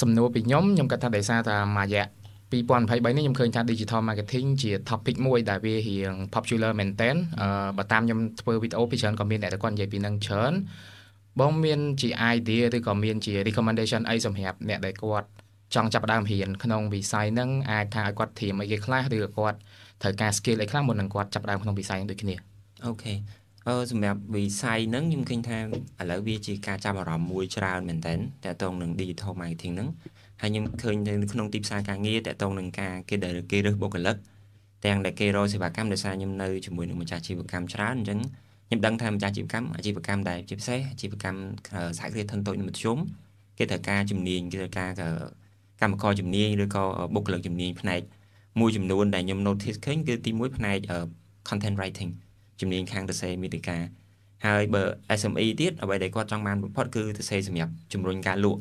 សំណួរពីខ្ញុំខ្ញុំគិតថាដោយសារតែមួយរយៈ2023នេះខ្ញុំឃើញថា digital marketing ជា topic មួយដែលវារៀង popular មែនតើបើតាមខ្ញុំធ្វើវីដេអូពីច្រើនក៏មានអ្នកតែគាត់និយាយពីនឹងច្រើនបងមានជា idea ឬក៏មានជា recommendation អីសម្រាប់អ្នកដែលគាត់ចង់ចាប់ផ្ដើមរៀនក្នុងវិស័យហ្នឹងអាចថាឲ្យគាត់ត្រៀមអីគេខ្លះឬក៏គាត់ត្រូវការ skill អីខ្លះមុននឹងគាត់ចាប់ផ្ដើមក្នុងវិស័យហ្នឹងដូចគ្នាអូខេ អឺសម្រាប់វិស័យហ្នឹងខ្ញុំឃើញថាឥឡូវវាជាការចាប់អារម្មណ៍មួយច្រើនមែនតើតើតងនឹង digital marketing ហ្នឹងហើយខ្ញុំឃើញនៅក្នុងទីផ្សារការងារតើតងនឹងការគេដែលគេរើសបុគ្គលិកទាំងដែលគេរកសេវាកម្មដោយសារខ្ញុំនៅជាមួយនឹងម្ចាស់អាជីវកម្មច្រើនអញ្ចឹងខ្ញុំដឹងថាម្ចាស់អាជីវកម្មអាជីវកម្មដែលជាពិសេសអាជីវកម្មសហគ្រាសធុនតូចនិងមធ្យមគេត្រូវការជំនាញគេត្រូវការកម្មករជំនាញឬក៏បុគ្គលិកជំនាញផ្នែកមួយចំនួនដែលខ្ញុំ notice ឃើញគឺទី1ផ្នែក content writing ជំនាញខាងសរសេរមាតិកាហើយបើ SME ទៀតអ្វីដែលគាត់ចង់បានបំផុតគឺសរសេរសម្រាប់ជំរុញការលក់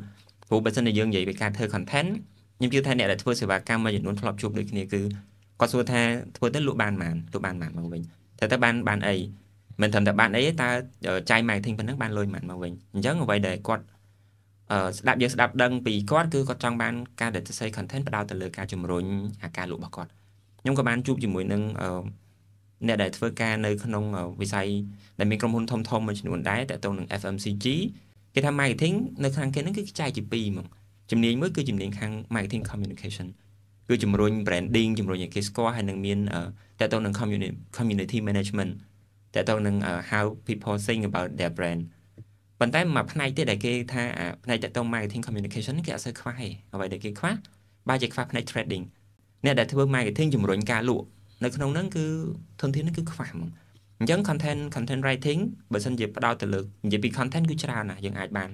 ព្រោះបើសិនជាយើងនិយាយពីការធ្វើ content ខ្ញុំជឿថាអ្នកដែលធ្វើសេវាកម្មមួយចំនួនធ្លាប់ជួបដូចគ្នាគឺគាត់សួរថាធ្វើទៅលក់បានបានលក់បានបានមកវិញតែតើបានបានអីមិនត្រឹមតែបានអីទេតើចាយ marketing ប៉ុណ្ណឹងបានលុយមិនមកវិញអញ្ចឹងអ្វីដែលគាត់ស្ដាប់យើងស្ដាប់ដឹងពីគាត់គឺគាត់ចង់បានការដែលសរសេរ content ផ្ដោតទៅលើការជំរុញអាការលក់របស់គាត់ខ្ញុំក៏បានជួបជាមួយនឹង អ្នកដែលធ្វើការនៅក្នុងវិស័យដែលមានក្រុមហ៊ុនធំធំមួយចំនួនដែរតើតទៅនឹង FMCG គេថា marketing នៅខាងគេហ្នឹងគឺខ្ចីជាពីរហ្មងជំនាញមួយគឺជំនាញខាង marketing communication គឺជំរុញ branding ជំរុញឲ្យគេស្គាល់ហើយនឹងមានតើតទៅនឹង community management តើតទៅនឹង how people think about their brand ប៉ុន្តែមួយផ្នែកទៀតដែលគេថាផ្នែកតទៅ marketing communication គេអត់សូវខ្វះទេអ្វីដែលគេខ្វះបើជាខ្វះផ្នែក trading អ្នកដែលធ្វើ marketing ជំរុញការលក់ នៅក្នុងហ្នឹងគឺធនធានហ្នឹងគឺខ្វះហ្មងអញ្ចឹង content content writing បើសិនជាផ្ដោតទៅលើនិយាយពី content គឺច្រើនណាស់យើងអាចបាន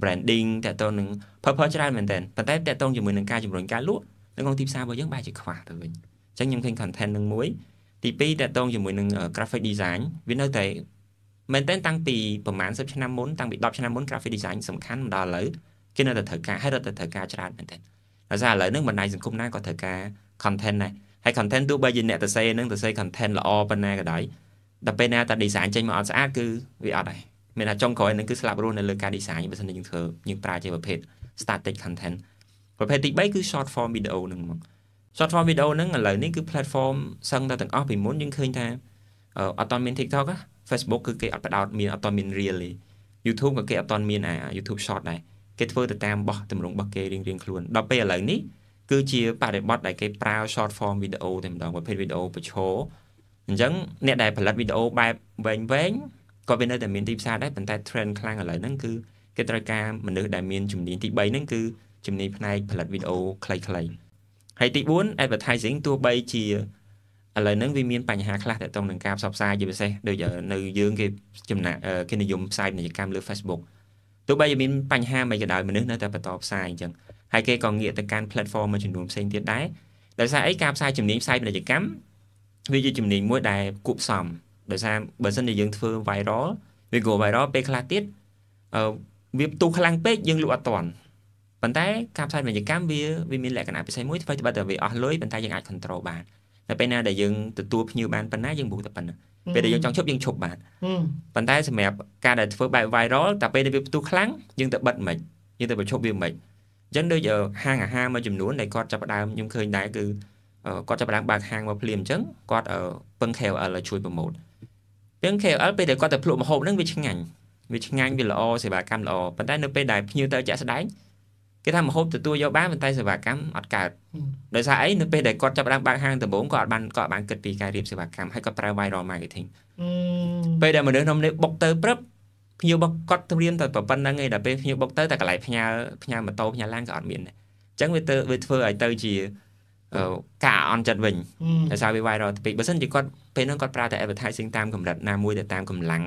branding តើតទៅនឹង purpose ច្រើនមែនតើប៉ុន្តែតើតទៅជាមួយនឹងការជំរុញការលក់នៅក្នុងទីផ្សាររបស់យើងបែរជាខ្វះទៅវិញអញ្ចឹងខ្ញុំឃើញ content នឹងមួយទី2តើតទៅជាមួយនឹង graphic design វានៅតែមែនតើតាំងពីប្រហែល10ឆ្នាំមុនតាំងពី10ឆ្នាំមុន graphic design សំខាន់មកដល់ឥឡូវគេនៅតែត្រូវការហើយនៅតែត្រូវការច្រើនមែនតើដោយសារឥឡូវហ្នឹងបណ្ដាញសង្គមណាក៏ត្រូវការ content ដែរ ហើយ content ទោះបីជាអ្នកទៅសេហ្នឹងទៅសេ content ល្អប៉ុណ្ណាក៏ដោយដល់ពេលណាតែ design ចេញមកអត់ស្អាតគឺវាអត់ដែរមានថាចុងក្រោយនឹងគឺស្លាប់រស់នៅលើការ design បើមិនយើងធ្វើយើងប្រើជាប្រភេទ static content ប្រភេទទី3គឺ short form video ហ្នឹងមក short form video ហ្នឹងឥឡូវនេះគឺ platform សឹងតែទាំងអស់ពីមុនយើងឃើញថាអត់តមាន TikTok ណា Facebook គឺគេអត់បដោតមានអត់តមាន real ទេ YouTube ក៏គេអត់តមានអា YouTube short ដែរគេធ្វើទៅតាមបោះតម្រងរបស់គេរៀងៗខ្លួនដល់ពេលឥឡូវនេះ គឺជាបរិបទដែលគេប្រើ short form video តែម្ដងប្រភេទវីដេអូបញ្ឈរអញ្ចឹងអ្នកដែលផលិតវីដេអូបែបវែងវែងក៏វានៅតែមានទីផ្សារដែរប៉ុន្តែ trend ខ្លាំងឥឡូវហ្នឹងគឺគេត្រូវការមនុស្សដែលមានជំនាញទី3ហ្នឹងគឺជំនាញផ្នែកផលិតវីដេអូខ្លីៗហើយទី4 advertising ទោះបីជាឥឡូវហ្នឹងវាមានបញ្ហាខ្លះទាក់ទងនឹងការផ្សព្វផ្សាយជាពិសេសដូចនៅយើងគេចំណាក់គេនិយមផ្សាយពាណិជ្ជកម្មលើ Facebook ទោះបីជាមានបញ្ហាមិនក៏ដោយមនុស្សនៅតែបន្តផ្សាយអញ្ចឹង ហើយគេក៏ងាកទៅកាន់ platform មួយចំនួនផ្សេងទៀតដែរដោយសារអីការផ្សាយជំនាញផ្សាយពាណិជ្ជកម្មវាជាជំនាញមួយដែលគួបផ្សំដោយសារបើសិនជាយើងធ្វើ viral វា go viral ពេលខ្លះទៀតអឺវាផ្ទុះខ្លាំងពេកយើងលក់អត់តាន់ប៉ុន្តែការផ្សាយពាណិជ្ជកម្មវាវាមានលក្ខណៈពិសេសមួយធ្វើឲ្យតែវាអស់លុយប៉ុន្តែយើងអាច control បានតែពេលណាដែលយើងទទួលភ្ញៀវបានប៉ុណ្ណាយើងបុកតែប៉ុណ្ណាពេលដែលយើងចង់ឈប់យើងឈប់បានប៉ុន្តែសម្រាប់ការដែលធ្វើបែប viral តែពេលដែលវាផ្ទុះខ្លាំងយើងទៅបិទមិនយើងទៅបញ្ឈប់វាមិន អញ្ចឹងដូចហាងអាហារមួយចំនួនដែលគាត់ចាប់ផ្ដើមខ្ញុំឃើញដែរគឺគាត់ចាប់ផ្ដើមបើកហាងមកភ្លាមអញ្ចឹងគាត់ពឹង KOL ជួយប្រម៉ូទពេល KOL ពេលដែលគាត់ទៅភ្លក់ម្ហូបហ្នឹងវាឆ្ងាញ់វាឆ្ងាញ់វាល្អសេវាកម្មល្អប៉ុន្តែនៅពេលដែលភ្ញៀវទៅចាក់ស្ដែងគេថាម្ហូបទទួលយកបានប៉ុន្តែសេវាកម្មអត់កើតដោយសារអីនៅពេលដែលគាត់ចាប់ផ្ដើមបើកហាងដំបូងគាត់អត់បានគាត់អត់បានគិតពីការរៀបសេវាកម្មហើយគាត់ប្រើ viral marketing ពេលដែលមនុស្សក្នុងនេះបុកទៅព្រឹប ភ្ញៀវរបស់គាត់ត្រៀមតែប៉ុណ្្នឹងឯងដល់ពេលភ្ញៀវបុកទៅតែកន្លែងផ្ញើផ្ញើម៉ូតូផ្ញើឡានក៏អត់មានដែរអញ្ចឹងវាទៅវាធ្វើឲ្យទៅជាការអន់ចិត្តវិញដោយសារវា viral ពេកបើមិនជាគាត់ពេលហ្នឹងគាត់ប្រើតែ advertising តាមកម្រិតណាមួយទៅតាមកម្លាំង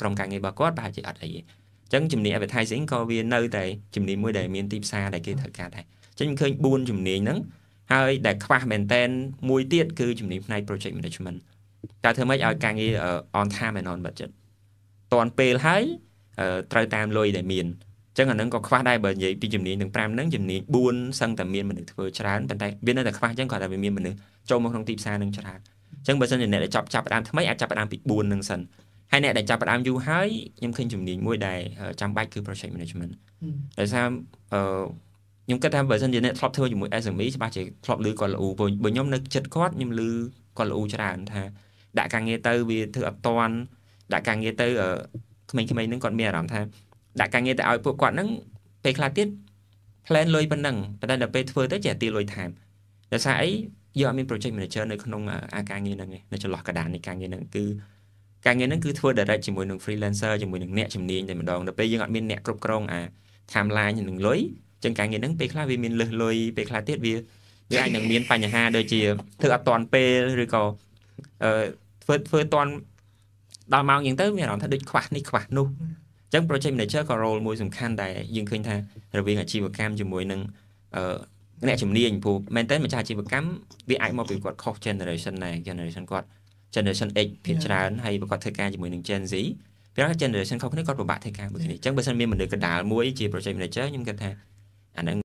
ក្រុមការងាររបស់គាត់ប្រហែលជាអត់អីទេអញ្ចឹងជំនាញ advertising ក៏វានៅតែជំនាញមួយដែលមានទីផ្សារដែលគេត្រូវការដែរអញ្ចឹងឃើញ4ជំនាញហ្នឹងហើយដែលខ្វះមែនតែនមួយទៀតគឺជំនាញផ្នែក project management តើធ្វើម៉េចឲ្យការងារ on time and on budget តាន់ពេលហើយត្រូវតាមលុយដែលមានអញ្ចឹងអានឹងក៏ខ្វះដែរបើនិយាយពីជំនាញទាំង5ហ្នឹងជំនាញ4សឹងតែមានមនុស្សធ្វើច្រើនប៉ុន្តែវានៅតែខ្វះអញ្ចឹងគាត់តែវាមានមនុស្សចូលមកក្នុងទីផ្សារនឹងច្រើនអញ្ចឹងបើសិនជាអ្នកដែលចាប់ចាប់ផ្ដើមថ្មីអាចចាប់ផ្ដើមពី4ហ្នឹងសិនហើយអ្នកដែលចាប់ផ្ដើមយូរហើយខ្ញុំឃើញជំនាញមួយដែលចាំបាច់គឺ project management ដោយសារអឺខ្ញុំគិតថាបើសិនជាអ្នកធ្លាប់ធ្វើជាមួយ SME ច្បាស់ជាធ្លាប់ឮគាត់ល្អព្រោះបើខ្ញុំនៅចិត្តគាត់ខ្ញុំឮគាត់ល្អច្រើនថាដាក់ការងារទៅវាធ្វើអត់តាន់ ដាក់ការងារទៅក្មេងៗហ្នឹងគាត់មានអារម្មណ៍ថាដាក់ការងារទៅឲ្យពួកគាត់ហ្នឹងពេលខ្លះទៀត plan លុយប៉ុណ្ណឹងប៉ុន្តែដល់ពេលធ្វើទៅចេះទីលុយថែមដោយសារអីយើងអត់មាន project manager នៅក្នុងអាការងារហ្នឹងឯងនៅចន្លោះកណ្ដាលនៃការងារហ្នឹងគឺការងារហ្នឹងគឺធ្វើ direct ជាមួយនឹង freelancer ជាមួយនឹងអ្នកជំនាញតែម្ដងដល់ពេលយើងអត់មានអ្នកគ្រប់គ្រងអា timeline នឹងលុយចឹងការងារហ្នឹងពេលខ្លះវាមានលឹះលុយពេលខ្លះទៀតវាវាអាចនឹងមានបញ្ហាដូចជាធ្វើអត់តាន់ពេលឬក៏អឺធ្វើធ្វើតាន់ ដល់ម៉ោងយ៉ាងទៅមានអារម្មណ៍ថាដូចខ្វះនេះខ្វះនោះអញ្ចឹង project manager ក៏ role មួយសំខាន់ដែរយើងឃើញថារវាងអាជីវកម្មជាមួយនឹងអឺអ្នកជំនាញព្រោះមែនតើម្ចាស់អាជីវកម្មវាអាចមកពីគាត់ខុស generation ដែរ generation គាត់ generation X ភាគច្រើនហើយបើគាត់ធ្វើការជាមួយនឹង Gen Z ពេល generation ខុសគ្នាគាត់ពិបាកធ្វើការមួយគ្នាអញ្ចឹងបើសិនមានមនុស្សកណ្ដាលមួយជា project manager ខ្ញុំគិតថាអាហ្នឹង